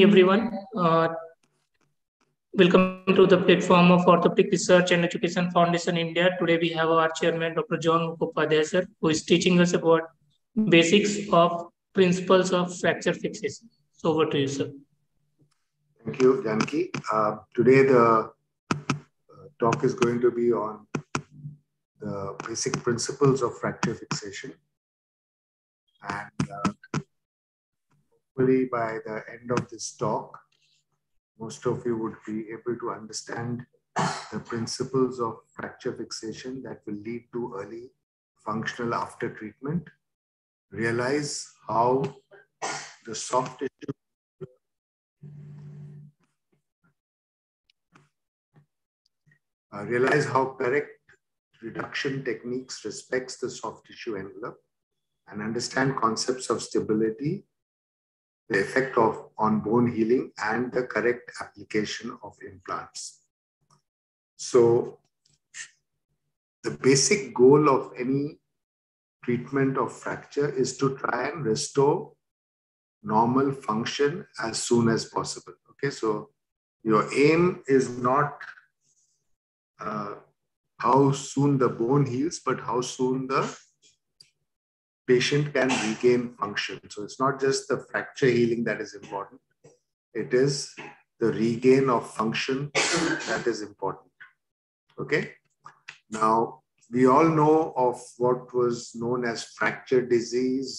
everyone. Uh, welcome to the platform of Orthopedic Research and Education Foundation India. Today we have our chairman, Dr. John Mukhopadhaya, sir, who is teaching us about basics of principles of fracture fixation. So over to you, sir. Thank you, Janki. Uh, today the uh, talk is going to be on the basic principles of fracture fixation. And uh, hopefully by the end of this talk, most of you would be able to understand the principles of fracture fixation that will lead to early functional after treatment. Realize how the soft tissue uh, realize how correct reduction techniques respects the soft tissue envelope and understand concepts of stability the effect of on bone healing and the correct application of implants. So the basic goal of any treatment of fracture is to try and restore normal function as soon as possible. Okay, so your aim is not uh, how soon the bone heals, but how soon the patient can regain function. So it's not just the fracture healing that is important, it is the regain of function that is important. Okay. Now, we all know of what was known as fracture disease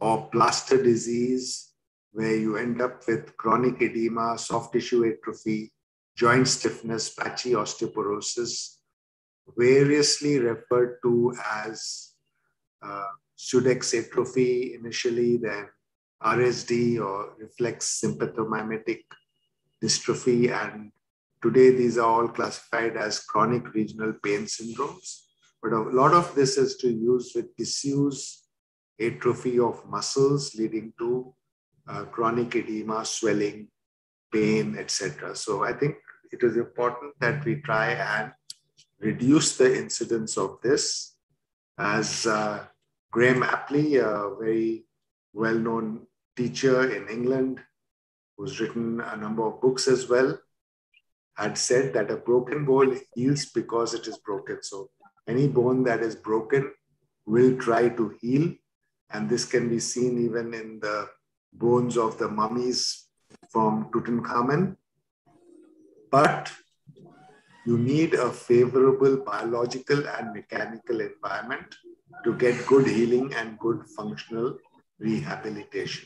or plaster disease, where you end up with chronic edema, soft tissue atrophy, joint stiffness, patchy osteoporosis, variously referred to as uh, Sudeck's atrophy initially, then RSD or reflex sympathomimetic dystrophy. And today, these are all classified as chronic regional pain syndromes. But a lot of this is to use with disuse atrophy of muscles leading to uh, chronic edema, swelling, pain, etc. So I think it is important that we try and reduce the incidence of this as uh, Graham Apley, a very well known teacher in England who's written a number of books as well, had said that a broken bone heals because it is broken. So, any bone that is broken will try to heal. And this can be seen even in the bones of the mummies from Tutankhamun. But you need a favorable biological and mechanical environment to get good healing and good functional rehabilitation.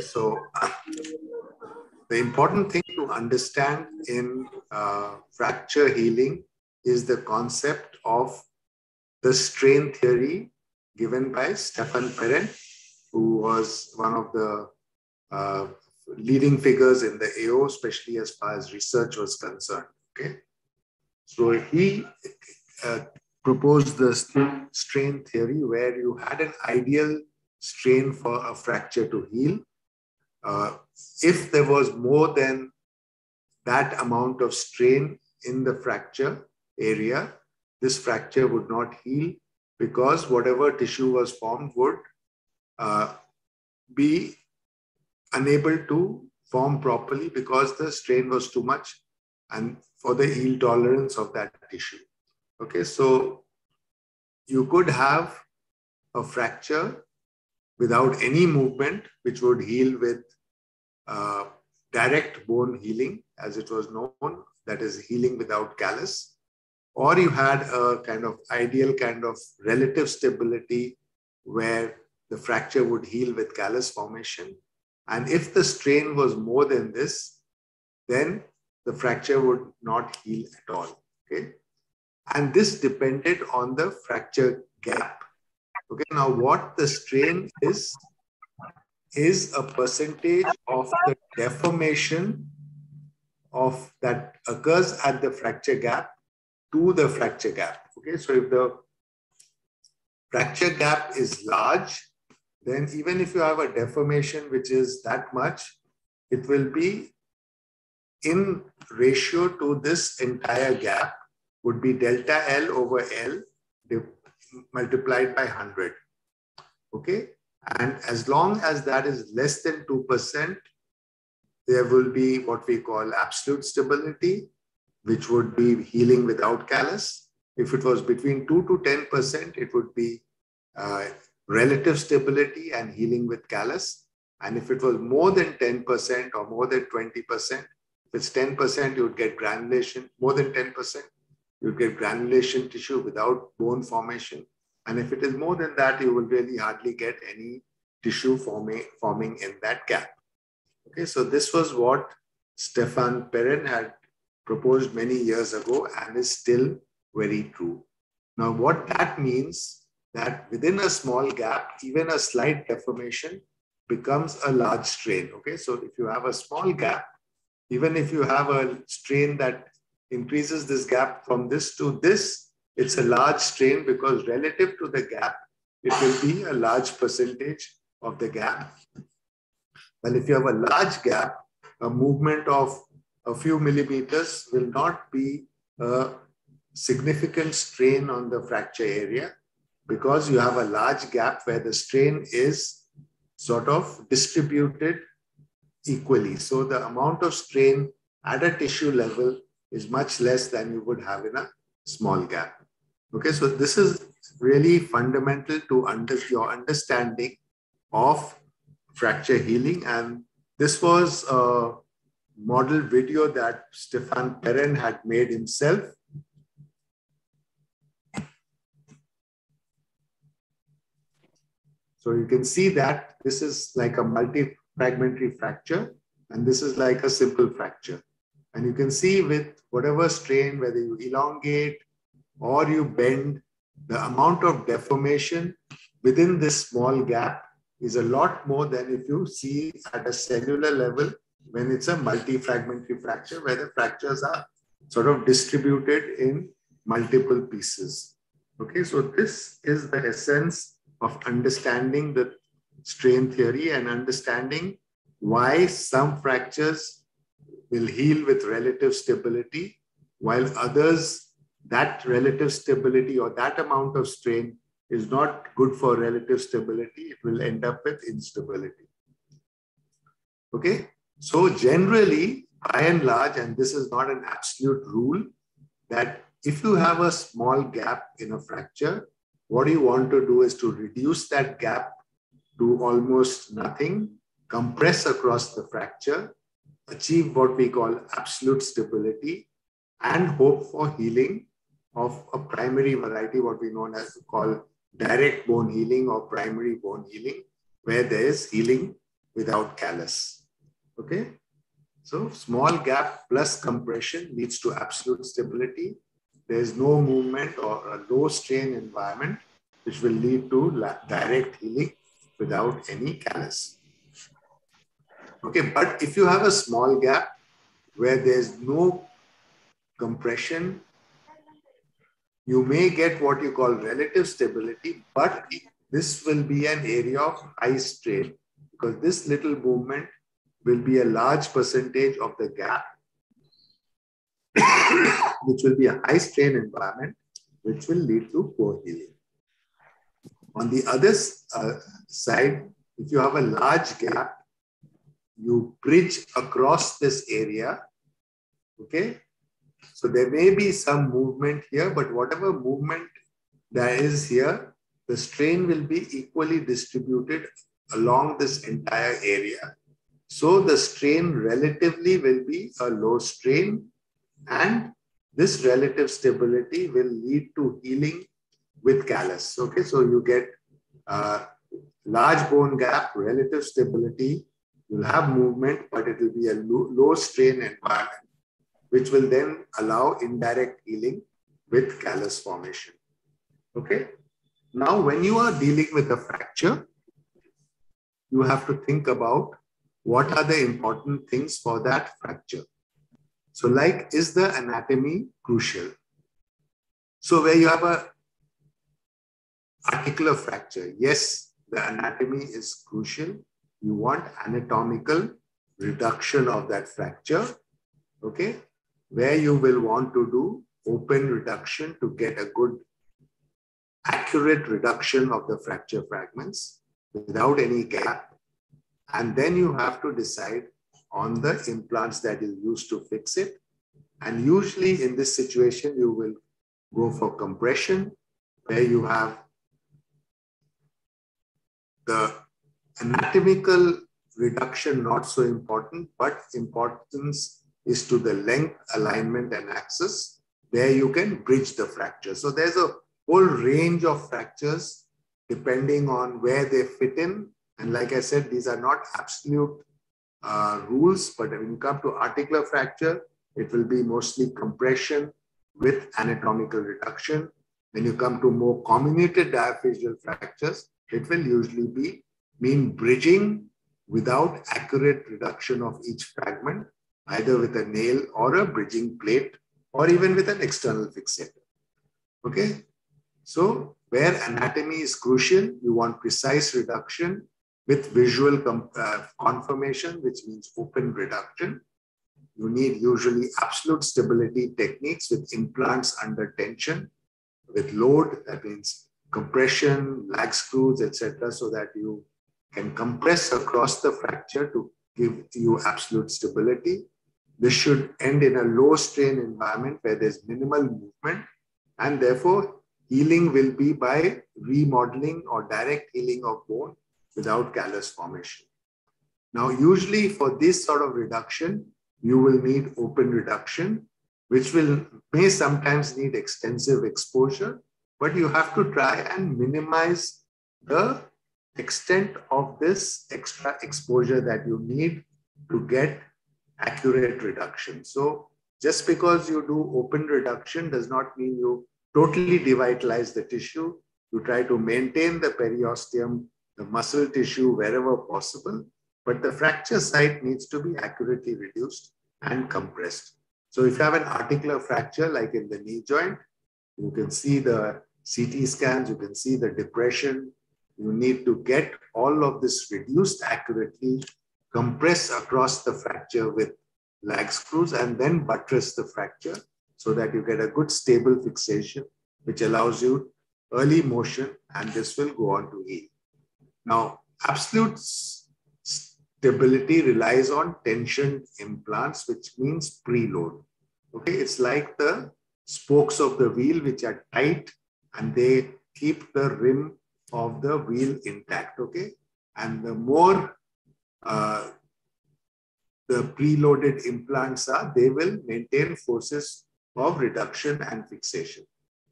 So the important thing to understand in uh, fracture healing is the concept of the strain theory given by Stephan Perren, who was one of the uh, leading figures in the AO, especially as far as research was concerned. Okay, so he uh, proposed the strain theory where you had an ideal strain for a fracture to heal. Uh, if there was more than that amount of strain in the fracture area, this fracture would not heal because whatever tissue was formed would uh, be unable to form properly because the strain was too much and for the yield tolerance of that tissue. Okay, so you could have a fracture without any movement, which would heal with uh, direct bone healing, as it was known, that is healing without callus. Or you had a kind of ideal kind of relative stability where the fracture would heal with callus formation. And if the strain was more than this, then the fracture would not heal at all. Okay. And this depended on the fracture gap. Okay, now what the strain is, is a percentage of the deformation of that occurs at the fracture gap to the fracture gap. Okay, so if the fracture gap is large, then even if you have a deformation which is that much, it will be in ratio to this entire gap would be delta L over L multiplied by 100. Okay. And as long as that is less than 2%, there will be what we call absolute stability, which would be healing without callus. If it was between 2 to 10%, it would be uh, relative stability and healing with callus. And if it was more than 10% or more than 20%, if it's 10%, you would get granulation, more than 10%, you would get granulation tissue without bone formation. And if it is more than that, you will really hardly get any tissue forming, forming in that gap. Okay, so this was what Stephan Perren had proposed many years ago and is still very true. Now, what that means that within a small gap, even a slight deformation becomes a large strain. Okay, so if you have a small gap, even if you have a strain that increases this gap from this to this, it's a large strain because relative to the gap, it will be a large percentage of the gap. Well, if you have a large gap, a movement of a few millimeters will not be a significant strain on the fracture area because you have a large gap where the strain is sort of distributed equally. So the amount of strain at a tissue level is much less than you would have in a small gap. Okay, so this is really fundamental to under, your understanding of fracture healing. And this was a model video that Stephan Perren had made himself. So you can see that this is like a multi-fragmentary fracture, and this is like a simple fracture. And you can see with whatever strain, whether you elongate or you bend, the amount of deformation within this small gap is a lot more than if you see at a cellular level when it's a multi-fragmentary fracture, where the fractures are sort of distributed in multiple pieces. Okay, so this is the essence of understanding the strain theory and understanding why some fractures will heal with relative stability, while others, that relative stability or that amount of strain is not good for relative stability. It will end up with instability. Okay, so generally, by and large, and this is not an absolute rule, that if you have a small gap in a fracture, what you want to do is to reduce that gap to almost nothing, compress across the fracture, achieve what we call absolute stability, and hope for healing of a primary variety, what we know as call direct bone healing or primary bone healing, where there is healing without callus. Okay? So small gap plus compression leads to absolute stability. There is no movement or a low strain environment, which will lead to direct healing without any callus. Okay, but if you have a small gap where there's no compression, you may get what you call relative stability, but this will be an area of high strain because this little movement will be a large percentage of the gap, which will be a high strain environment, which will lead to poor healing. On the other uh, side, if you have a large gap, you bridge across this area. Okay. So there may be some movement here, but whatever movement there is here, the strain will be equally distributed along this entire area. So the strain relatively will be a low strain and this relative stability will lead to healing with callus. Okay, so you get large bone gap, relative stability, You'll have movement, but it will be a low strain environment, which will then allow indirect healing with callus formation. Okay. Now, when you are dealing with a fracture, you have to think about what are the important things for that fracture. So, like, is the anatomy crucial? So, where you have a articular fracture, yes, the anatomy is crucial, you want anatomical reduction of that fracture, okay, where you will want to do open reduction to get a good accurate reduction of the fracture fragments. without any gap. And then you have to decide on the implants that you use to fix it. And usually in this situation, you will go for compression, where you have the anatomical reduction not so important, but importance is to the length, alignment, and axis, where you can bridge the fracture. So there's a whole range of fractures depending on where they fit in. And like I said, these are not absolute uh, rules, but when you come to articular fracture, it will be mostly compression with anatomical reduction. When you come to more comminuted diaphyseal fractures, it will usually be mean bridging without accurate reduction of each fragment, either with a nail or a bridging plate, or even with an external fixator. Okay, so where anatomy is crucial, you want precise reduction with visual uh, confirmation, which means open reduction. You need usually absolute stability techniques with implants under tension, with load, that means compression, lag screws, etc., so that you can compress across the fracture to give you absolute stability. This should end in a low strain environment where there's minimal movement and therefore healing will be by remodeling or direct healing of bone without callus formation. Now, usually for this sort of reduction, you will need open reduction, which will may sometimes need extensive exposure, but you have to try and minimize the extent of this extra exposure that you need to get accurate reduction. So just because you do open reduction does not mean you totally devitalize the tissue. You try to maintain the periosteum, the muscle tissue wherever possible, but the fracture site needs to be accurately reduced and compressed. So if you have an articular fracture like in the knee joint, you can see the CT scans, you can see the depression, you need to get all of this reduced accurately, compress across the fracture with lag screws, and then buttress the fracture so that you get a good stable fixation, which allows you early motion, and this will go on to heal. Now, absolute stability relies on tension implants, which means preload. Okay, it's like the spokes of the wheel, which are tight and they keep the rim of the wheel intact, okay? And the more uh, the preloaded implants are, they will maintain forces of reduction and fixation.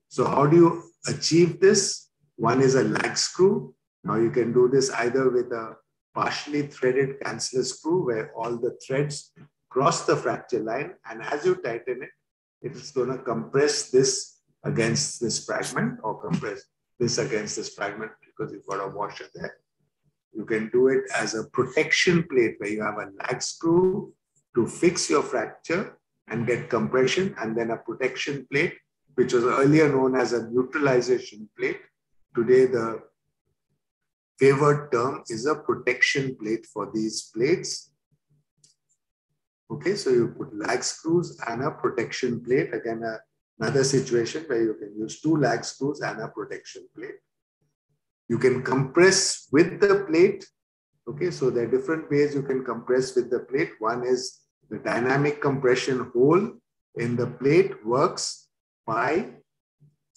So how do you achieve this? One is a lag screw. Now you can do this either with a partially threaded cancellous screw where all the threads cross the fracture line and as you tighten it, it's going to compress this against this fragment or compress this against this fragment because you've got a washer there. You can do it as a protection plate where you have a lag screw to fix your fracture and get compression, and then a protection plate, which was earlier known as a neutralization plate. Today, the favored term is a protection plate for these plates. Okay, so you put lag screws and a protection plate. Again, Another situation where you can use two lag screws and a protection plate. You can compress with the plate. Okay, so there are different ways you can compress with the plate. One is the dynamic compression hole in the plate works by,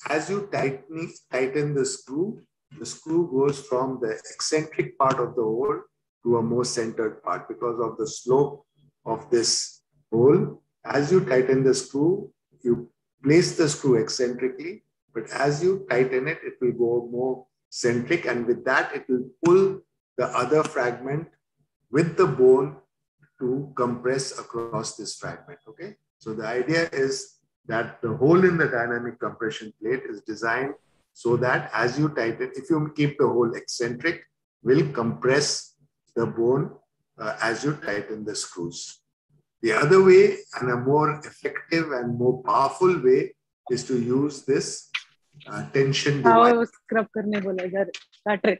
as you tighten, tighten the screw, the screw goes from the eccentric part of the hole to a more centered part because of the slope of this hole. As you tighten the screw, you place the screw eccentrically, but as you tighten it, it will go more centric and with that, it will pull the other fragment with the bone to compress across this fragment, okay? So the idea is that the hole in the dynamic compression plate is designed so that as you tighten, if you keep the hole eccentric, will compress the bone uh, as you tighten the screws. The other way and a more effective and more powerful way is to use this uh, tension device. scrub karne bola idhar that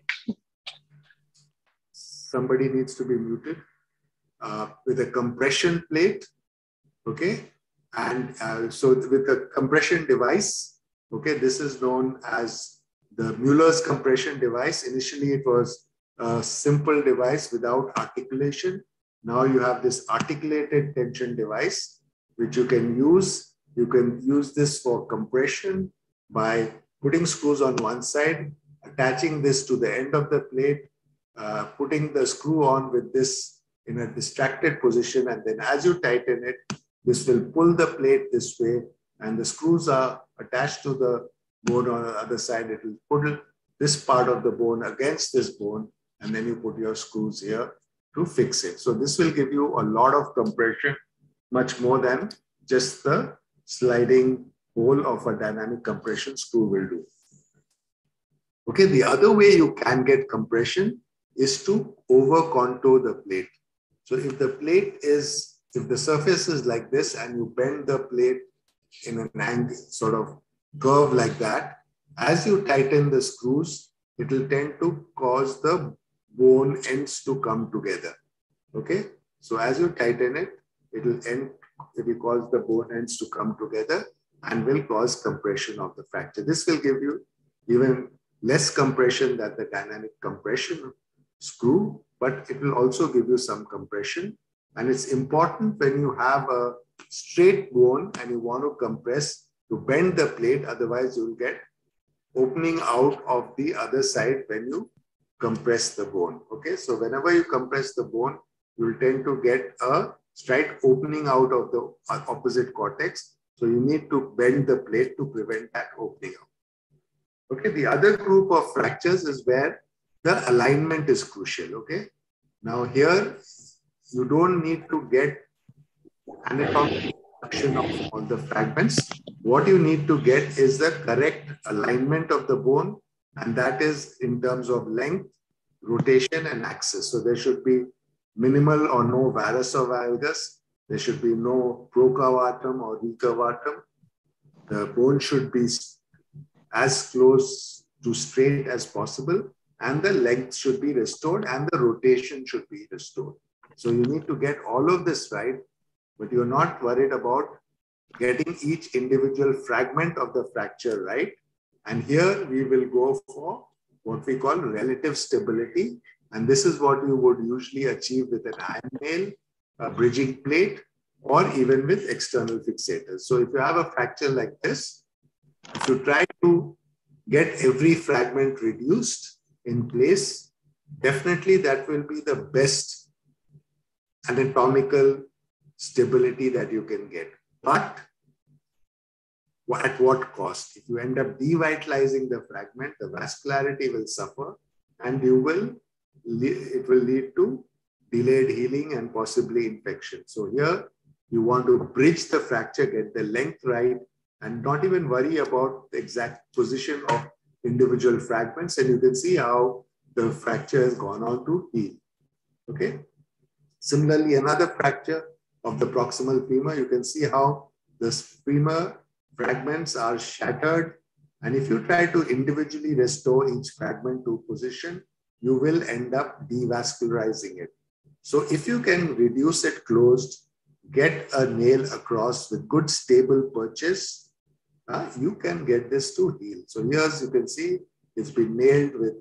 Somebody needs to be muted uh, with a compression plate. Okay. And uh, so with a compression device, okay, this is known as the Mueller's compression device. Initially, it was a simple device without articulation. Now you have this articulated tension device, which you can use. You can use this for compression by putting screws on one side, attaching this to the end of the plate, uh, putting the screw on with this in a distracted position. And then as you tighten it, this will pull the plate this way and the screws are attached to the bone on the other side. It will put this part of the bone against this bone and then you put your screws here to fix it. So this will give you a lot of compression, much more than just the sliding hole of a dynamic compression screw will do. Okay, the other way you can get compression is to over contour the plate. So if the plate is, if the surface is like this and you bend the plate in an angle, sort of curve like that, as you tighten the screws, it will tend to cause the bone ends to come together. Okay, so as you tighten it, it will end, it will cause the bone ends to come together and will cause compression of the fracture. This will give you even less compression than the dynamic compression screw, but it will also give you some compression. And it's important when you have a straight bone and you want to compress to bend the plate, otherwise you'll get opening out of the other side when you compress the bone. Okay, so whenever you compress the bone, you'll tend to get a slight opening out of the opposite cortex. So you need to bend the plate to prevent that opening out. Okay, the other group of fractures is where the alignment is crucial. Okay, now here you don't need to get anatomical of all the fragments. What you need to get is the correct alignment of the bone, and that is in terms of length, rotation, and axis. So there should be minimal or no varus or valgus. There should be no procurvatum or recurvatum. The bone should be as close to straight as possible, and the length should be restored, and the rotation should be restored. So you need to get all of this right but you're not worried about getting each individual fragment of the fracture right. And here we will go for what we call relative stability. And this is what you would usually achieve with an IM nail, a bridging plate, or even with external fixators. So if you have a fracture like this, if you try to get every fragment reduced in place, definitely that will be the best anatomical stability that you can get. But at what cost? If you end up devitalizing the fragment, the vascularity will suffer and you will, it will lead to delayed healing and possibly infection. So here you want to bridge the fracture, get the length right, and not even worry about the exact position of individual fragments. And you can see how the fracture has gone on to heal. Okay. Similarly, another fracture of the proximal femur, you can see how the femur fragments are shattered. And if you try to individually restore each fragment to position, you will end up devascularizing it. So if you can reduce it closed, get a nail across with good stable purchase, uh, you can get this to heal. So here's you can see it's been nailed with,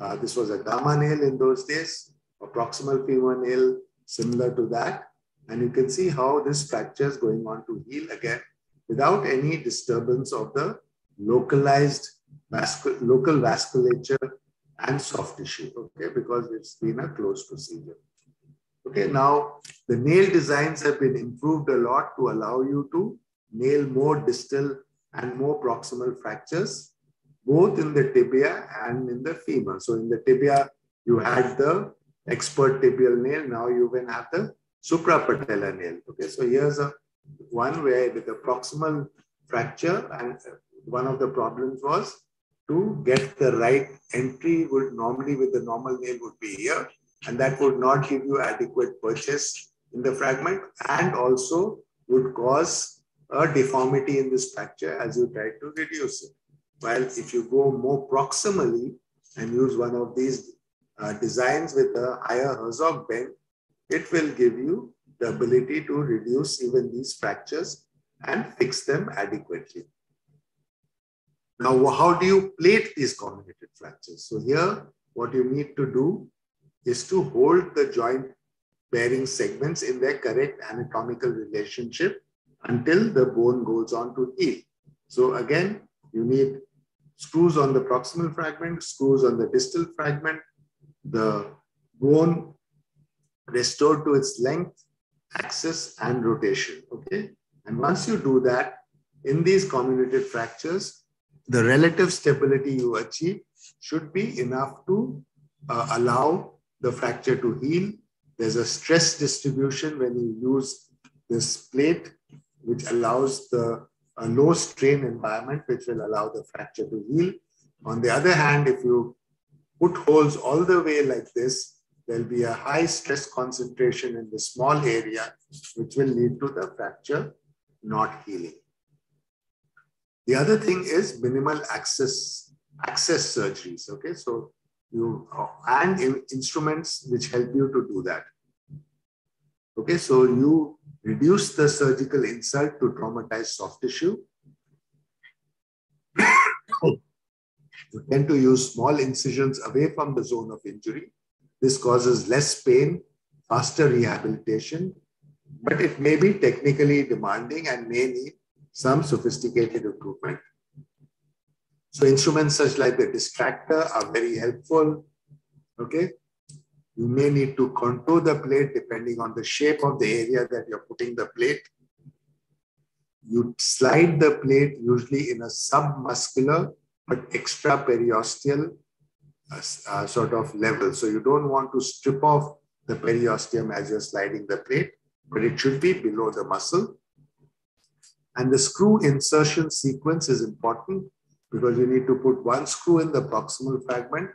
uh, this was a gamma nail in those days, a proximal femur nail similar to that. And you can see how this fracture is going on to heal again without any disturbance of the localized vascul local vasculature and soft tissue, okay, because it's been a closed procedure. Okay, now the nail designs have been improved a lot to allow you to nail more distal and more proximal fractures, both in the tibia and in the femur. So in the tibia, you had the expert tibial nail. Now you will have the suprapatellar nail. Okay, so here's a one where with a proximal fracture, and one of the problems was to get the right entry would normally with the normal nail would be here, and that would not give you adequate purchase in the fragment, and also would cause a deformity in this fracture as you try to reduce it. While if you go more proximally and use one of these uh, designs with a higher Herzog bend, it will give you the ability to reduce even these fractures and fix them adequately. Now, how do you plate these comminuted fractures? So here what you need to do is to hold the joint bearing segments in their correct anatomical relationship until the bone goes on to heal. So again, you need screws on the proximal fragment, screws on the distal fragment, the bone restored to its length, axis, and rotation. Okay. And once you do that, in these comminuted fractures, the relative stability you achieve should be enough to uh, allow the fracture to heal. There's a stress distribution when you use this plate, which allows the a low strain environment, which will allow the fracture to heal. On the other hand, if you put holes all the way like this, there'll be a high stress concentration in the small area, which will lead to the fracture not healing. The other thing is minimal access access surgeries. Okay, so you and instruments which help you to do that. Okay, so you reduce the surgical insult to traumatize soft tissue. you tend to use small incisions away from the zone of injury. This causes less pain, faster rehabilitation, but it may be technically demanding and may need some sophisticated equipment. So instruments such like the distractor are very helpful. Okay. You may need to contour the plate depending on the shape of the area that you're putting the plate. You slide the plate usually in a submuscular but extra periosteal uh, sort of level. So you don't want to strip off the periosteum as you're sliding the plate, but it should be below the muscle. And the screw insertion sequence is important because you need to put one screw in the proximal fragment,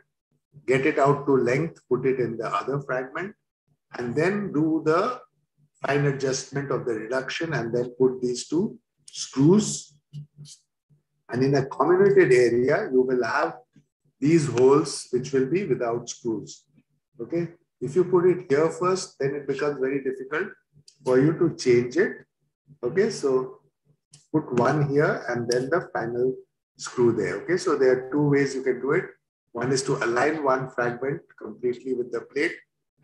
get it out to length, put it in the other fragment, and then do the fine adjustment of the reduction and then put these two screws. And in a comminuted area, you will have these holes which will be without screws. Okay. If you put it here first, then it becomes very difficult for you to change it. Okay. So put one here and then the final screw there. Okay, so there are two ways you can do it. One is to align one fragment completely with the plate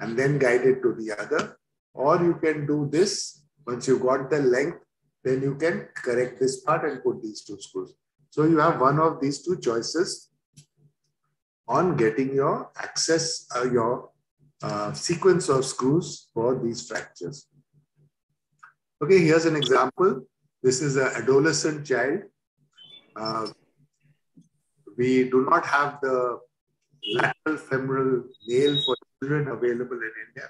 and then guide it to the other. Or you can do this, once you got the length, then you can correct this part and put these two screws. So you have one of these two choices on getting your access, uh, your uh, sequence of screws for these fractures. Okay, here's an example. This is an adolescent child. Uh, we do not have the lateral femoral nail for children available in India.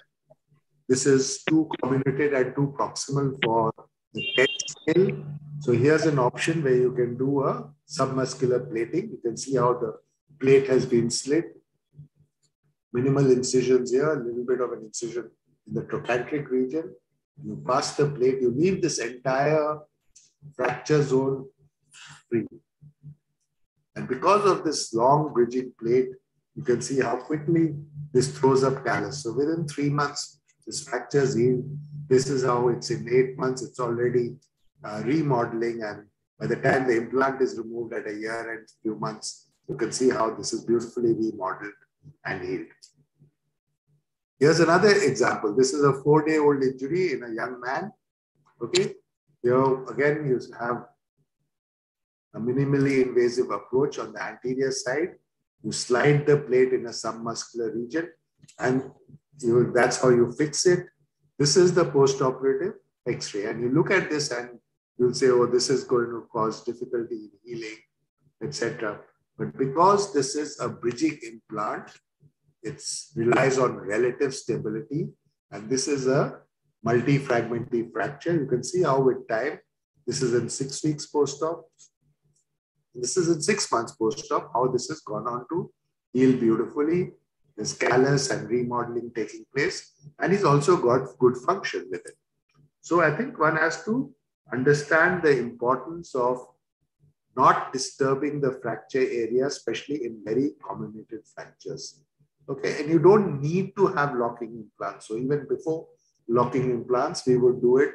This is too comminuted and too proximal for the 10 scale. So here's an option where you can do a submuscular plating. You can see how the plate has been slit. Minimal incisions here, a little bit of an incision in the trochanteric region. You pass the plate, you leave this entire fracture zone free. And because of this long bridging plate, you can see how quickly this throws up callus. So within three months, this fracture is healed. This is how it's in eight months, it's already uh, remodeling. And by the time the implant is removed at a year and few months, you can see how this is beautifully remodeled and healed. Here's another example. This is a four-day-old injury in a young man. Okay. Here again, you have a minimally invasive approach on the anterior side. You slide the plate in a submuscular region and you, that's how you fix it. This is the postoperative x-ray. And you look at this and you'll say, oh, this is going to cause difficulty in healing, etc. But because this is a bridging implant, it relies on relative stability. And this is a multi-fragmentary fracture. You can see how with time, this is in six weeks post-op, this is in six months post-op, how this has gone on to heal beautifully. There's callus and remodeling taking place. And he's also got good function with it. So I think one has to understand the importance of not disturbing the fracture area, especially in very comminuted fractures. Okay, and you don't need to have locking implants. So even before locking implants, we would do it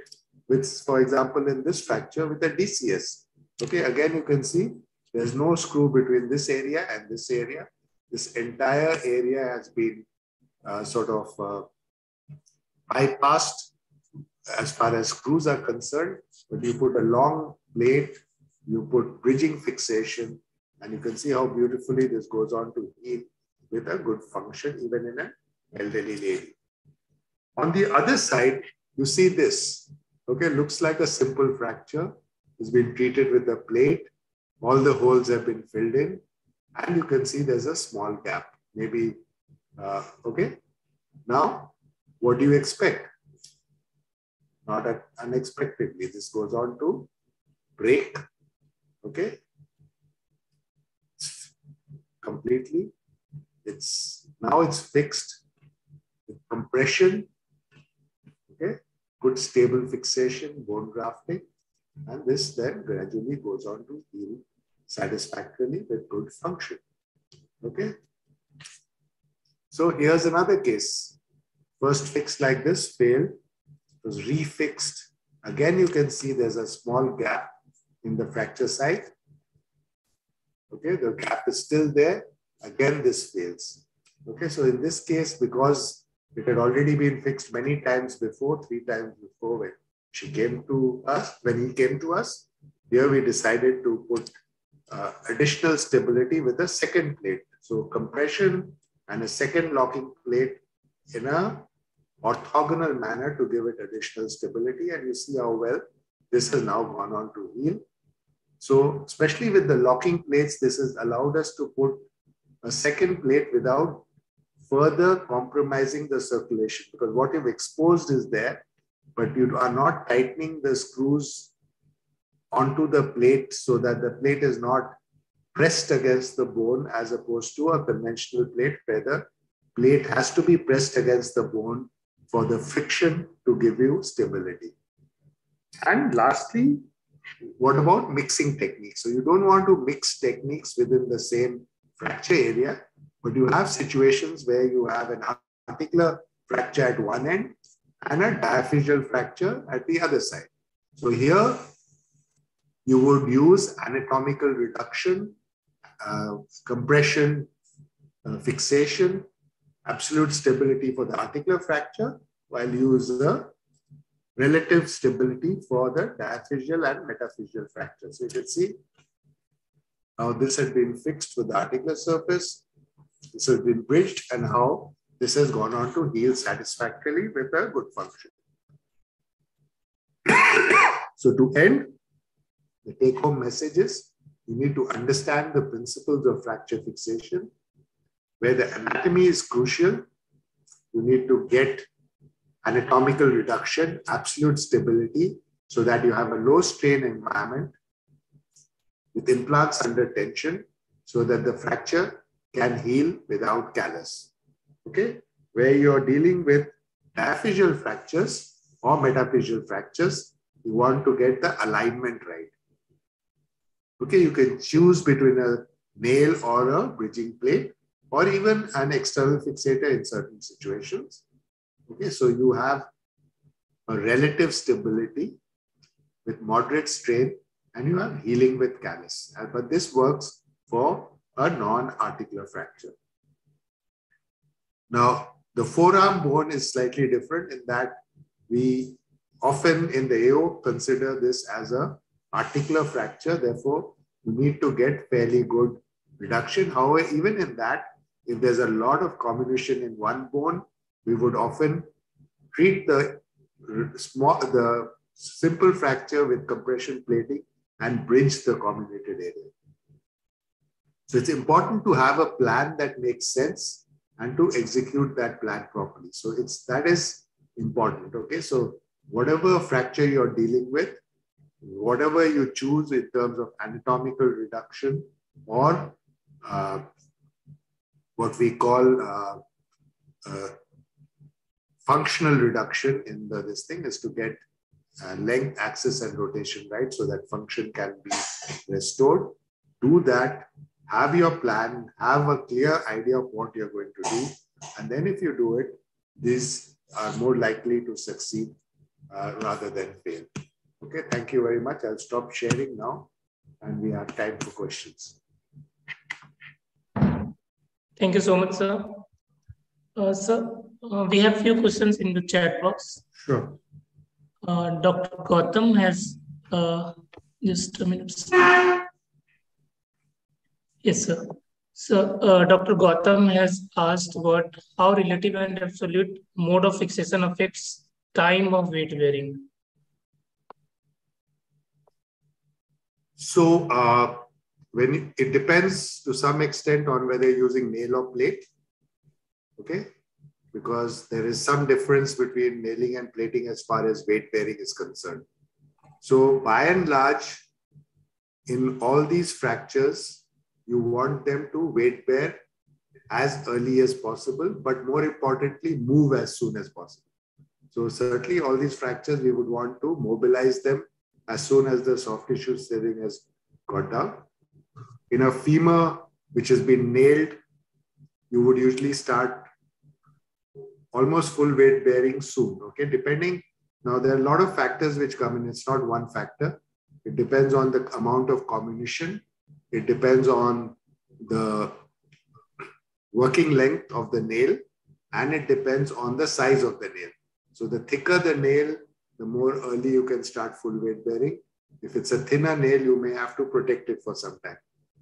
with, for example, in this fracture with a DCS. Okay, again, you can see there's no screw between this area and this area. this entire area has been uh, sort of uh, bypassed as far as screws are concerned. But you put a long plate, you put bridging fixation, and you can see how beautifully this goes on to heal with a good function, even in an elderly lady. On the other side, you see this. Okay, looks like a simple fracture. It's been treated with a plate. All the holes have been filled in. And you can see there's a small gap. Maybe, uh, okay. Now, what do you expect? Not unexpectedly, this goes on to break. Okay. Completely. It's now it's fixed with compression. Okay. Good stable fixation, bone grafting. And this then gradually goes on to heal satisfactorily with good function. Okay. So here's another case. First fixed like this failed, was refixed. Again, you can see there's a small gap in the fracture site. Okay, the gap is still there. Again, this fails. Okay, so in this case, because it had already been fixed many times before, three times before when she came to us, when he came to us, here we decided to put uh, additional stability with a second plate. So compression and a second locking plate in a orthogonal manner to give it additional stability. And you see how well this has now gone on to heal. So especially with the locking plates, this has allowed us to put a second plate without further compromising the circulation because what you've exposed is there, but you are not tightening the screws onto the plate so that the plate is not pressed against the bone as opposed to a conventional plate where the plate has to be pressed against the bone for the friction to give you stability. And lastly, what about mixing techniques? So you don't want to mix techniques within the same fracture area, but you have situations where you have an articular fracture at one end and a diaphyseal fracture at the other side. So here you would use anatomical reduction, uh, compression, uh, fixation, absolute stability for the articular fracture, while you use the relative stability for the diaphyseal and metaphyseal fractures. You can see how this had been fixed with the articular surface, this has been bridged, and how this has gone on to heal satisfactorily with a good function. so to end, the take home message is you need to understand the principles of fracture fixation, where the anatomy is crucial. You need to get anatomical reduction, absolute stability, so that you have a low strain environment with implants under tension, so that the fracture can heal without callus. Okay, where you're dealing with diaphyseal fractures or metaphyseal fractures, you want to get the alignment right. Okay, you can choose between a nail or a bridging plate or even an external fixator in certain situations. Okay, so you have a relative stability with moderate strain and you have healing with callus. Uh, but this works for a non-articular fracture. Now, the forearm bone is slightly different in that we often in the AO consider this as a articular fracture. Therefore, you need to get fairly good reduction. However, even in that, if there's a lot of comminution in one bone, we would often treat the small, the simple fracture with compression plating and bridge the comminuted area. So it's important to have a plan that makes sense and to execute that plan properly. So it's that is important. Okay, so whatever fracture you're dealing with, whatever you choose in terms of anatomical reduction or uh, what we call uh, uh, functional reduction in the, this thing is to get uh, length, axis, and rotation right so that function can be restored. Do that, have your plan, have a clear idea of what you're going to do. And then if you do it, these are more likely to succeed uh, rather than fail. Okay, thank you very much. I'll stop sharing now and we have time for questions. Thank you so much, sir. Uh, sir, uh, we have few questions in the chat box. Sure. Uh, Dr. Gautam has uh, just a minute. Yes, sir. So, uh, Dr. Gautam has asked what how relative and absolute mode of fixation affects time of weight bearing. So, uh, when it depends to some extent on whether you're using nail or plate, okay? Because there is some difference between nailing and plating as far as weight bearing is concerned. So, by and large, in all these fractures, you want them to weight bear as early as possible, but more importantly, move as soon as possible. So certainly all these fractures, we would want to mobilize them as soon as the soft tissue sheathing has got down. In a femur which has been nailed, you would usually start almost full weight bearing soon, okay? Depending, now there are a lot of factors which come in. It's not one factor. It depends on the amount of comminution it depends on the working length of the nail and it depends on the size of the nail. So the thicker the nail, the more early you can start full weight bearing. If it's a thinner nail, you may have to protect it for some time.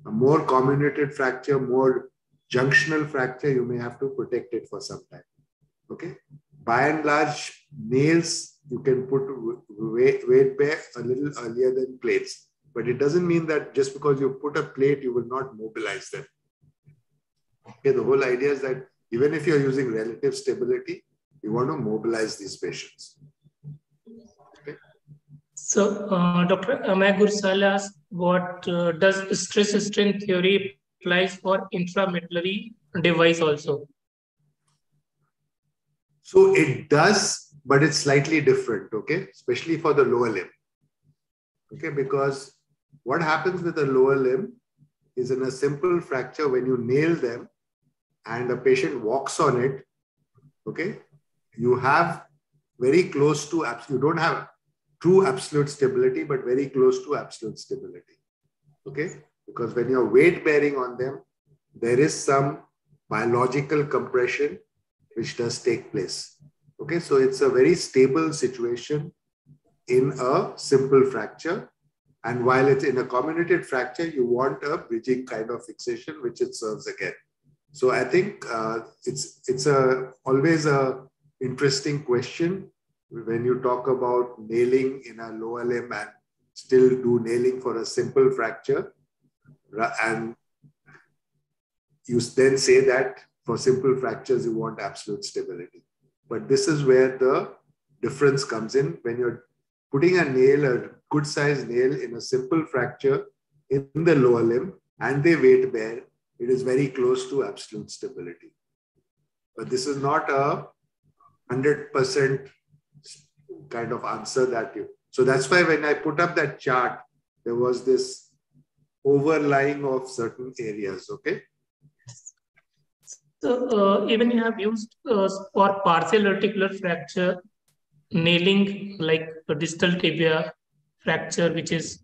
A more comminuted fracture, more junctional fracture, you may have to protect it for some time. Okay. By and large, nails you can put weight, weight bear a little earlier than plates. But it doesn't mean that just because you put a plate, you will not mobilize them. Okay, the whole idea is that even if you're using relative stability, you want to mobilize these patients. Okay. So, uh, Dr. Amay Gursal asked, what uh, does stress strain theory applies for intramedullary device also? So it does, but it's slightly different, okay? Especially for the lower limb. Okay, because what happens with the lower limb is in a simple fracture, when you nail them and a patient walks on it, okay, you have very close to, you don't have true absolute stability, but very close to absolute stability. Okay, because when you're weight bearing on them, there is some biological compression which does take place. Okay, so it's a very stable situation in a simple fracture and while it's in a comminuted fracture, you want a bridging kind of fixation, which it serves again. So I think uh, it's it's a always a interesting question when you talk about nailing in a lower limb and still do nailing for a simple fracture, and you then say that for simple fractures you want absolute stability. But this is where the difference comes in when you're putting a nail, a good sized nail in a simple fracture in the lower limb and they weight bear, it is very close to absolute stability. But this is not a 100% kind of answer that you. So that's why when I put up that chart, there was this overlying of certain areas, okay? So uh, even you have used uh, for partial articular fracture, nailing like a distal tibia fracture, which is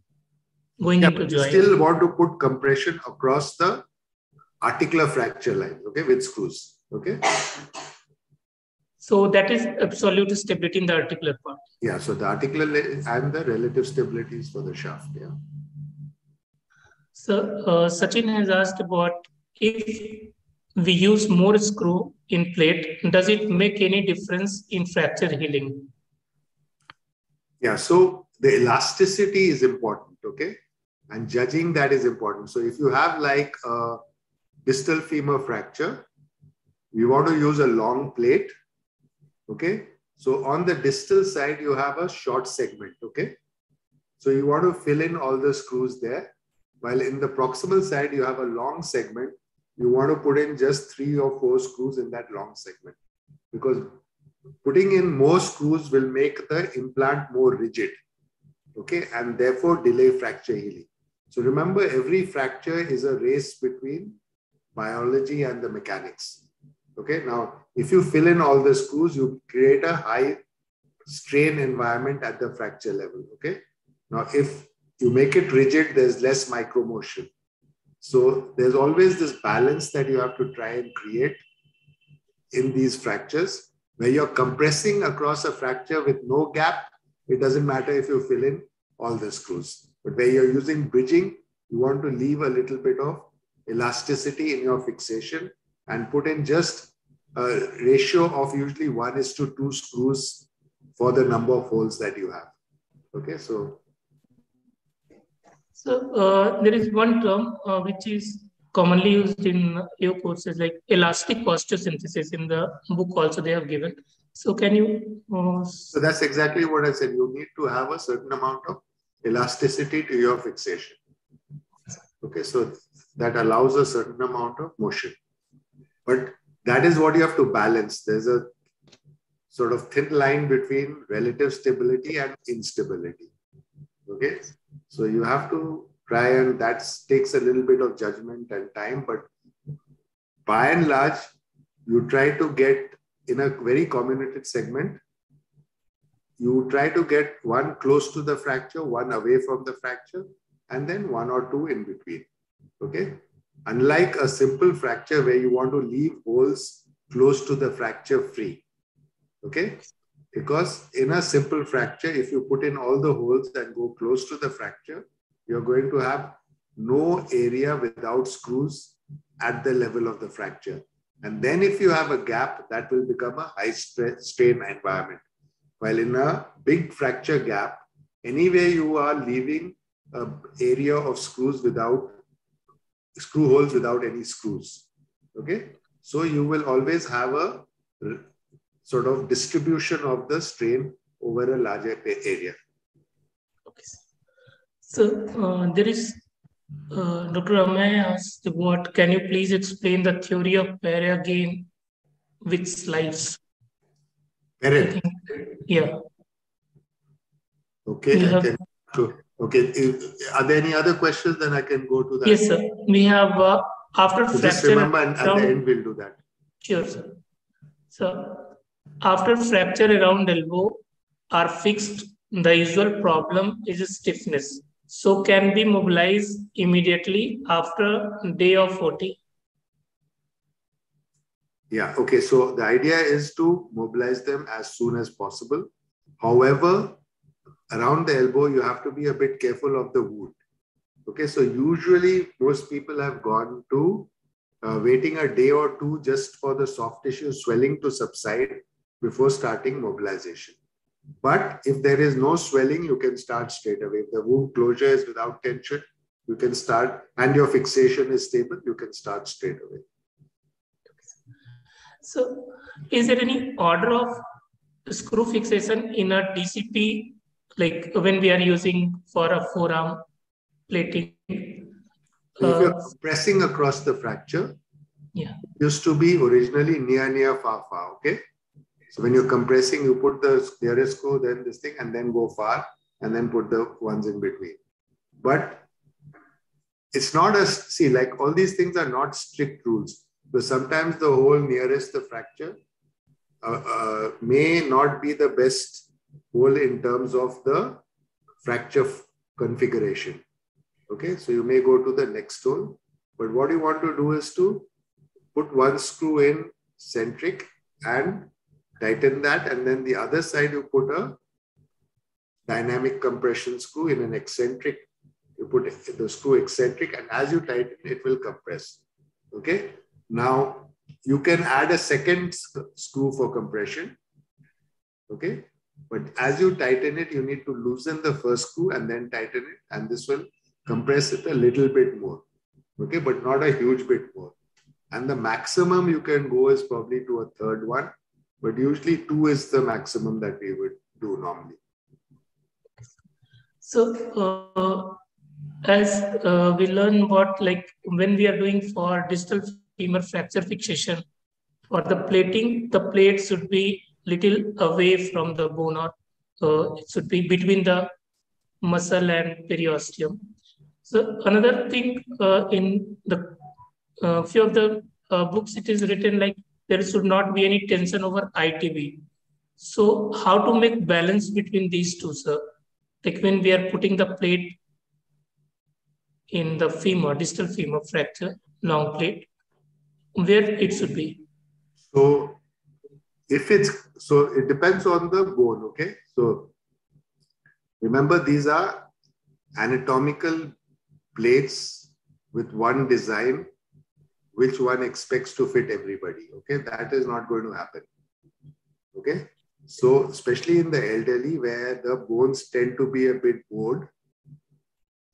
going yeah, into joint. Still want to put compression across the articular fracture line, okay, with screws, okay. So that is absolute stability in the articular part. Yeah, so the articular and the relative stability is for the shaft. Yeah. So uh, Sachin has asked about if we use more screw in plate, does it make any difference in fracture healing? Yeah, so the elasticity is important, okay? And judging that is important. So if you have like a distal femur fracture, we want to use a long plate, okay? So on the distal side, you have a short segment, okay? So you want to fill in all the screws there. While in the proximal side, you have a long segment you want to put in just three or four screws in that long segment. Because putting in more screws will make the implant more rigid. Okay? And therefore delay fracture healing. So remember every fracture is a race between biology and the mechanics. Okay? Now if you fill in all the screws you create a high strain environment at the fracture level. Okay? Now if you make it rigid there's less micro motion So there's always this balance that you have to try and create in these fractures where you're compressing across a fracture with no gap. It doesn't matter if you fill in all the screws. But where you're using bridging, you want to leave a little bit of elasticity in your fixation and put in just a ratio of usually one is to two screws for the number of holes that you have. Okay, so. So uh, there is one term uh, which is commonly used in your courses like elastic osteosynthesis in the book also they have given. So can you? Uh, so that's exactly what I said. You need to have a certain amount of elasticity to your fixation. Okay, so that allows a certain amount of motion. But that is what you have to balance. There's a sort of thin line between relative stability and instability. Okay, so you have to try and that takes a little bit of judgment and time, but by and large, you try to get in a very comminuted segment, you try to get one close to the fracture, one away from the fracture, and then one or two in between. Okay. Unlike a simple fracture where you want to leave holes close to the fracture free. Okay. Because in a simple fracture, if you put in all the holes and go close to the fracture, you're going to have no area without screws at the level of the fracture. And then if you have a gap, that will become a high strain environment. While in a big fracture gap, anywhere you are leaving an area of screws without screw holes without any screws. Okay. So you will always have a sort of distribution of the strain over a larger area. Okay. So uh, there is, uh, Dr. Amay asked what, can you please explain the theory of Perren gain with slides? Perren? Yeah. Okay. Have, Okay. Are there any other questions? Then I can go to that. Yes, sir. We have uh, after so fracture. Just remember, and at the end we'll do that. Sure, sir. So after fracture around elbow are fixed, the usual problem is stiffness. So can be mobilized immediately after day of 40. Yeah. Okay. So the idea is to mobilize them as soon as possible. However, around the elbow, you have to be a bit careful of the wound. Okay, so usually most people have gone to uh, waiting a day or two just for the soft tissue swelling to subside before starting mobilization. But if there is no swelling, you can start straight away. If the wound closure is without tension, you can start, and your fixation is stable, you can start straight away. So, is there any order of screw fixation in a DCP like when we are using for a forearm plating. So if you're uh, pressing across the fracture, yeah, used to be originally near, near, far, far. Okay. So when you're compressing, you put the nearest screw, then this thing, and then go far, and then put the ones in between. But it's not a see, like all these things are not strict rules. So sometimes the hole nearest the fracture uh, uh, may not be the best hole in terms of the fracture configuration. Okay, so you may go to the next hole, but what you want to do is to put one screw in centric and tighten that, and then the other side you put a dynamic compression screw in an eccentric. You put the screw eccentric, and as you tighten, it will compress. Okay, now you can add a second screw for compression. Okay, but as you tighten it, you need to loosen the first screw and then tighten it. And this will compress it a little bit more. Okay, but not a huge bit more. And the maximum you can go is probably to a third one. But usually two is the maximum that we would do normally. So uh, as uh, we learn what like when we are doing for distal femur fracture fixation, for the plating, the plate should be little away from the bone or uh, it should be between the muscle and periosteum. So another thing uh, in the uh, few of the uh, books, it is written like there should not be any tension over ITB. So how to make balance between these two, sir? Like when we are putting the plate in the femur, distal femur fracture, long plate, where it should be? So if it's, so it depends on the bone, okay? So remember these are anatomical plates with one design, which one expects to fit everybody, okay? That is not going to happen, okay? So especially in the elderly where the bones tend to be a bit bowed,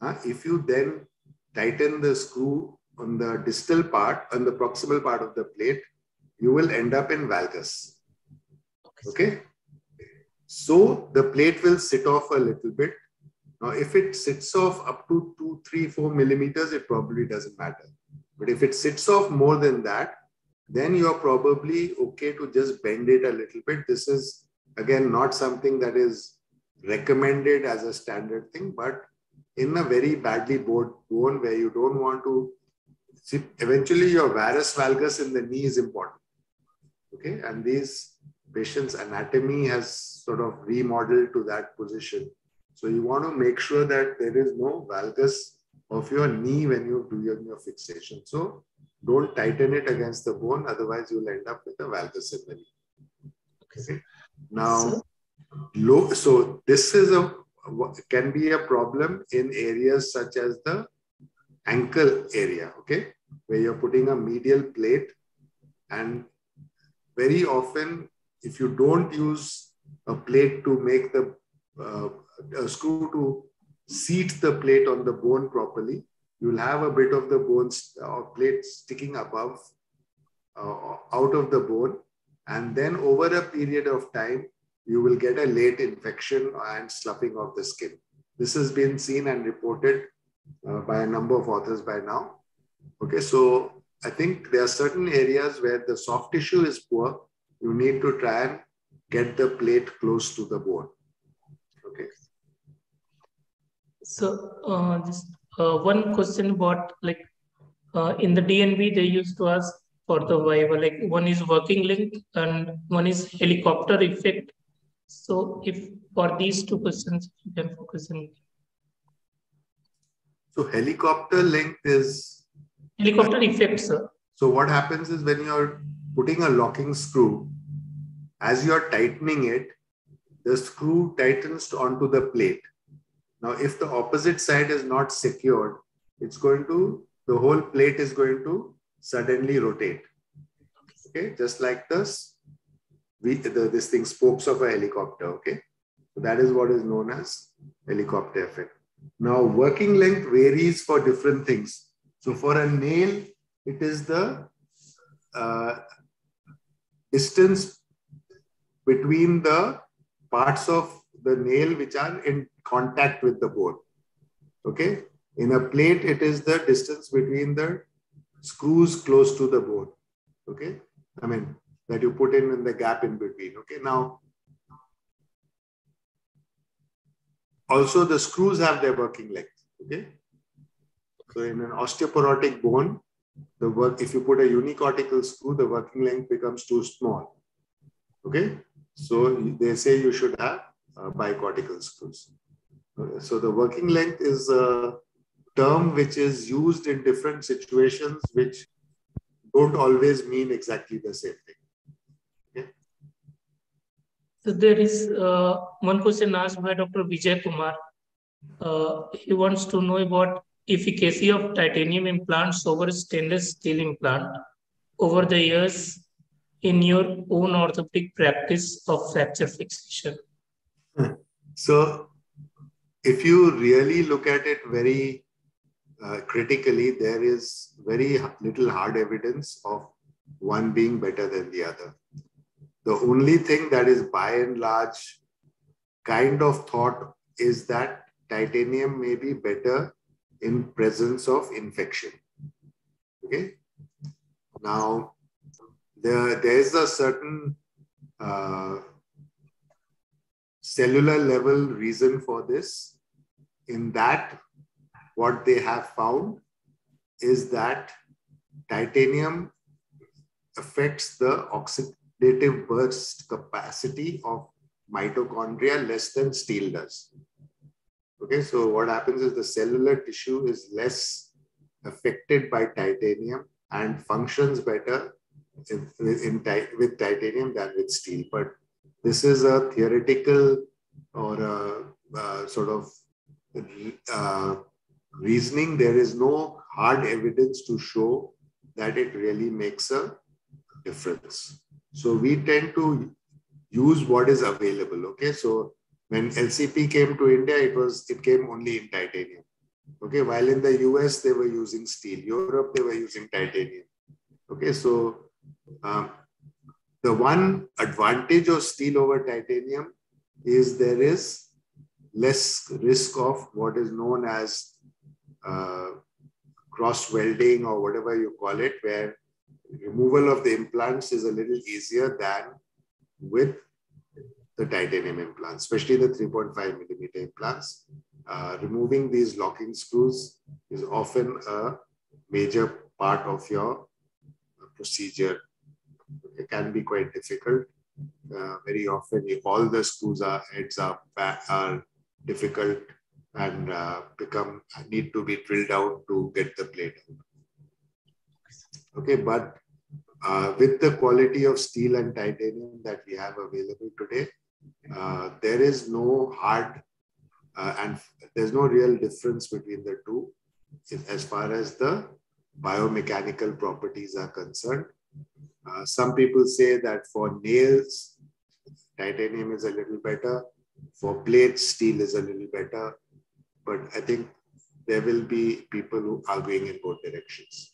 uh, if you then tighten the screw on the distal part, on the proximal part of the plate, you will end up in valgus. Okay. So the plate will sit off a little bit. Now, if it sits off up to two, three, four millimeters, it probably doesn't matter. But if it sits off more than that, then you're probably okay to just bend it a little bit. This is, again, not something that is recommended as a standard thing, but in a very badly bowed bone where you don't want to see, eventually your varus valgus in the knee is important. Okay, and these patients' anatomy has sort of remodeled to that position. So you want to make sure that there is no valgus of your knee when you do your, your fixation. So don't tighten it against the bone, otherwise you'll end up with a valgus in the knee. Okay. Now, low, so this is a can be a problem in areas such as the ankle area, okay, where you're putting a medial plate. And very often, if you don't use a plate to make the uh, a screw to seat the plate on the bone properly, you'll have a bit of the bones or uh, plate sticking above uh, out of the bone. And then over a period of time, you will get a late infection and sloughing of the skin. This has been seen and reported uh, by a number of authors by now. Okay, so I think there are certain areas where the soft tissue is poor. You need to try and get the plate close to the bone. Okay. So, uh, just uh, one question about like uh, in the DNB, they used to ask for the viva, like one is working length and one is helicopter effect so if for these two questions, you can focus on. So helicopter length is? Helicopter effect, sir. So what happens is when you're putting a locking screw, as you're tightening it, the screw tightens onto the plate. Now, if the opposite side is not secured, it's going to, the whole plate is going to suddenly rotate. Okay, just like this we, the, this thing spokes of a helicopter. Okay, so that is what is known as helicopter effect. Now, working length varies for different things. So, for a nail, it is the uh, distance between the parts of the nail which are in contact with the bone. Okay, in a plate, it is the distance between the screws close to the bone. Okay, I mean, that you put in in the gap in between. Okay, now also the screws have their working length. Okay, so in an osteoporotic bone, the work if you put a unicortical screw, the working length becomes too small. Okay, so they say you should have uh, bicortical screws. So the working length is a term which is used in different situations which don't always mean exactly the same thing. So there is uh, one question asked by Dr. Vijay Kumar. Uh, he wants to know about efficacy of titanium implants over stainless steel implant over the years in your own orthopedic practice of fracture fixation. So, if you really look at it very uh, critically, there is very little hard evidence of one being better than the other. The only thing that is by and large kind of thought is that titanium may be better in presence of infection. Okay. Now, there, there is a certain uh, cellular level reason for this. In that, what they have found is that titanium affects the oxidative burst capacity of mitochondria less than steel does. Okay, so what happens is the cellular tissue is less affected by titanium and functions better in, in, with titanium than with steel. But this is a theoretical or a, a sort of uh, reasoning. There is no hard evidence to show that it really makes a difference. So we tend to use what is available. Okay, so when LCP came to India, it was it came only in titanium. Okay, while in the US they were using steel, Europe they were using titanium. Okay, so um, the one advantage of steel over titanium is there is less risk of what is known as uh, cross welding or whatever you call it, where removal of the implants is a little easier than with the titanium implants, especially the 3.5 millimeter implants. Uh, removing these locking screws is often a major part of your procedure. It can be quite difficult. Uh, very often, if all the screws are heads are, are difficult and uh, become need to be drilled out to get the plate out. Okay, but uh, with the quality of steel and titanium that we have available today, uh, there is no hard uh, and there's no real difference between the two as far as the biomechanical properties are concerned. Uh, some people say that for nails, titanium is a little better. For plates, steel is a little better. But I think there will be people who are going in both directions.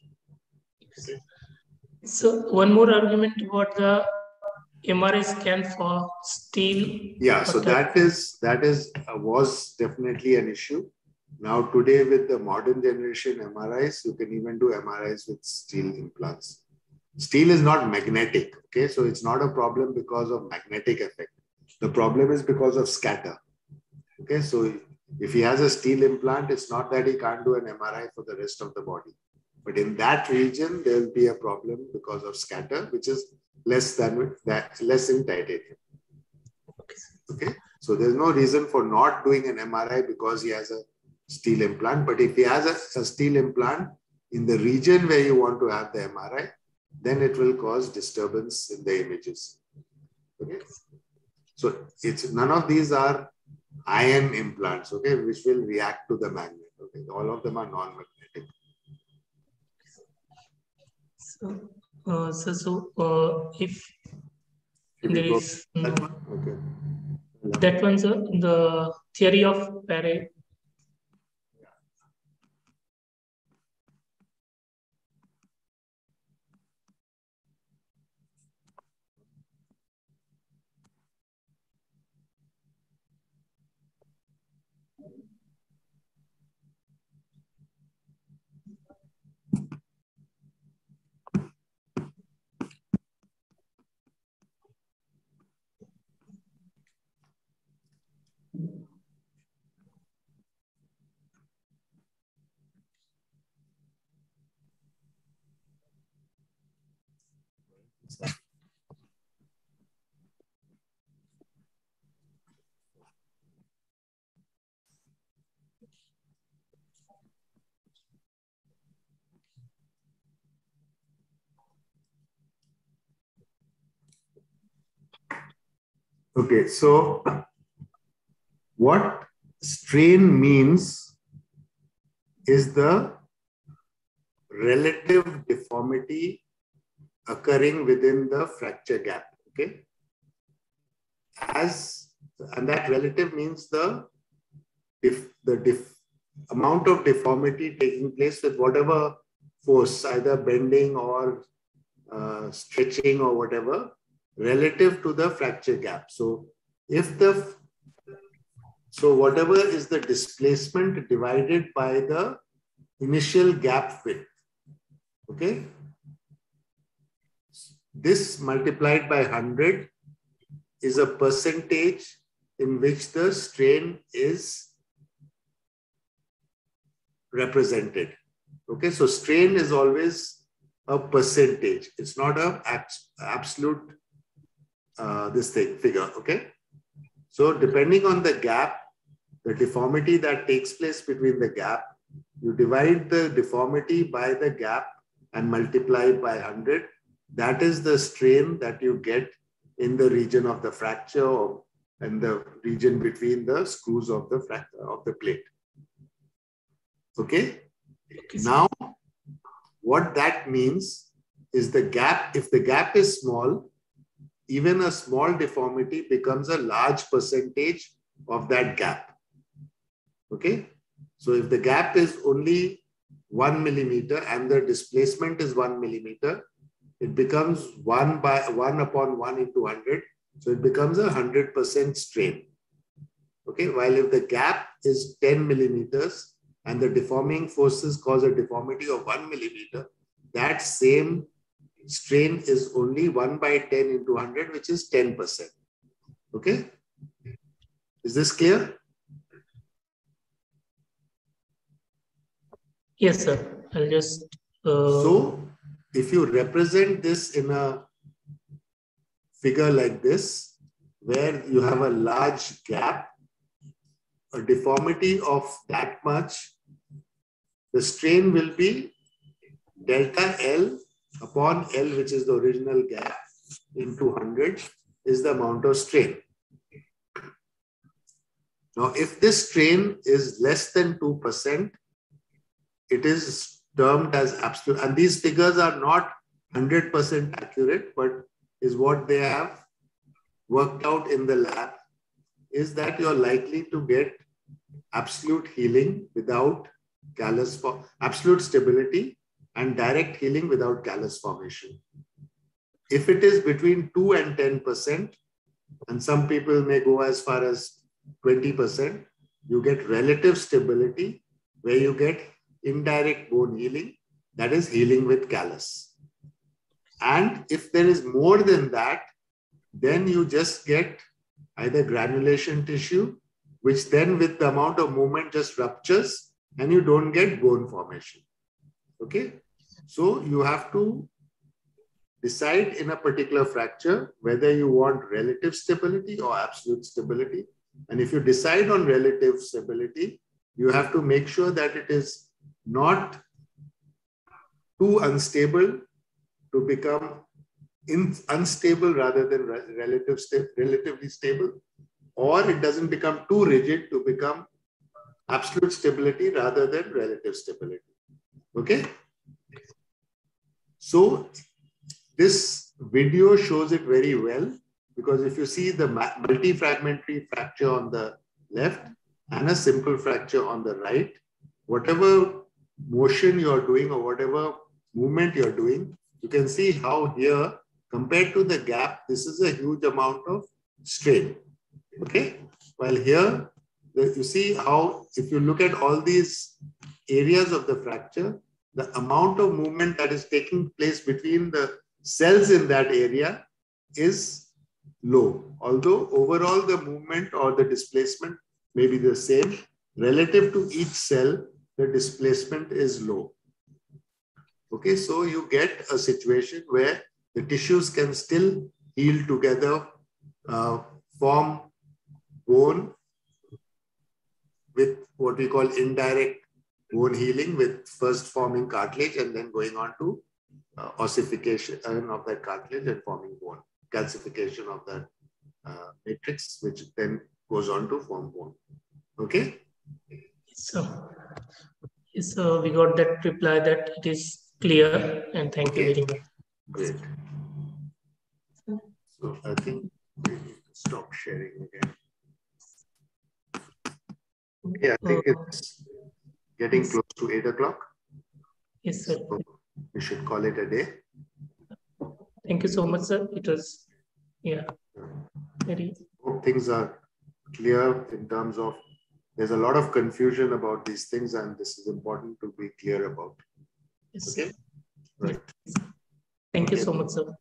Okay. So one more argument about the MRI scan for steel. Yeah, so that is that is uh, was definitely an issue. Now today with the modern generation MRIs, you can even do MRIs with steel implants. Steel is not magnetic, okay? So it's not a problem because of magnetic effect. The problem is because of scatter. Okay, so if he has a steel implant, it's not that he can't do an MRI for the rest of the body. But in that region, there will be a problem because of scatter, which is less than that, less in titanium. Okay, so there's no reason for not doing an MRI because he has a steel implant. But if he has a, a steel implant in the region where you want to have the MRI, then it will cause disturbance in the images. Okay, so it's none of these are ion implants. Okay, which will react to the magnet. Okay, all of them are non-magnetic. So uh, so, so uh, if there is no, okay. that one's the theory of Okay, so what strain means is the relative deformity occurring within the fracture gap. Okay. As and that relative means the if the dif, amount of deformity taking place with whatever force, either bending or uh, stretching or whatever, relative to the fracture gap. So if the so whatever is the displacement divided by the initial gap width, okay? This multiplied by 100 is a percentage in which the strain is represented. Okay, so strain is always a percentage. It's not a absolute uh, this thing figure. Okay, so depending on the gap, the deformity that takes place between the gap. You divide the deformity by the gap and multiply by 100. That is the strain that you get in the region of the fracture or and the region between the screws of the of the plate. Okay. okay now, what that means is the gap. If the gap is small, even a small deformity becomes a large percentage of that gap. Okay. So if the gap is only one millimeter and the displacement is one millimeter, it becomes one by one upon one into 100. So it becomes a 100% strain. Okay, while if the gap is 10 millimeters and the deforming forces cause a deformity of one millimeter, that same strain is only 1 by 10 into 100, which is 10%. Okay? Is this clear? Yes, sir. I'll just. Uh... So, if you represent this in a figure like this, where you have a large gap, a deformity of that much, the strain will be delta L upon L, which is the original gap, into 100 is the amount of strain. Now, if this strain is less than 2%, it is termed as absolute. And these figures are not 100% accurate, but is what they have worked out in the lab, is that you're likely to get absolute healing without callus for absolute stability and direct healing without callus formation. If it is between 2 and 10%, and some people may go as far as 20%, you get relative stability where you get indirect bone healing, that is healing with callus. And if there is more than that, then you just get either granulation tissue, which then with the amount of movement just ruptures and you don't get bone formation. Okay. So you have to decide in a particular fracture whether you want relative stability or absolute stability. And if you decide on relative stability, you have to make sure that it is not too unstable to become in, unstable rather than re relative sta relatively stable, or it doesn't become too rigid to become absolute stability rather than relative stability. Okay? So this video shows it very well because if you see the multi-fragmentary fracture on the left and a simple fracture on the right, whatever motion you're doing or whatever movement you're doing, you can see how here, compared to the gap, this is a huge amount of strain. Okay? While here, you see how, if you look at all these areas of the fracture, the amount of movement that is taking place between the cells in that area is low. Although overall the movement or the displacement may be the same, relative to each cell, the displacement is low. Okay, so you get a situation where the tissues can still heal together, uh, form bone with what we call indirect bone healing with first forming cartilage and then going on to uh, ossification uh, of that cartilage and forming bone, calcification of that uh, matrix, which then goes on to form bone. Okay? So, so we got that reply that it is clear and thank okay. you very much. Great. So I think we need to stop sharing again. Yeah, I think uh, it's getting close to 8 o'clock. Yes, sir. So we should call it a day. Thank you so much, sir. It was, yeah, very. Hope things are clear in terms of there's a lot of confusion about these things, and this is important to be clear about. Yes, okay? Right. Thank you so much, sir.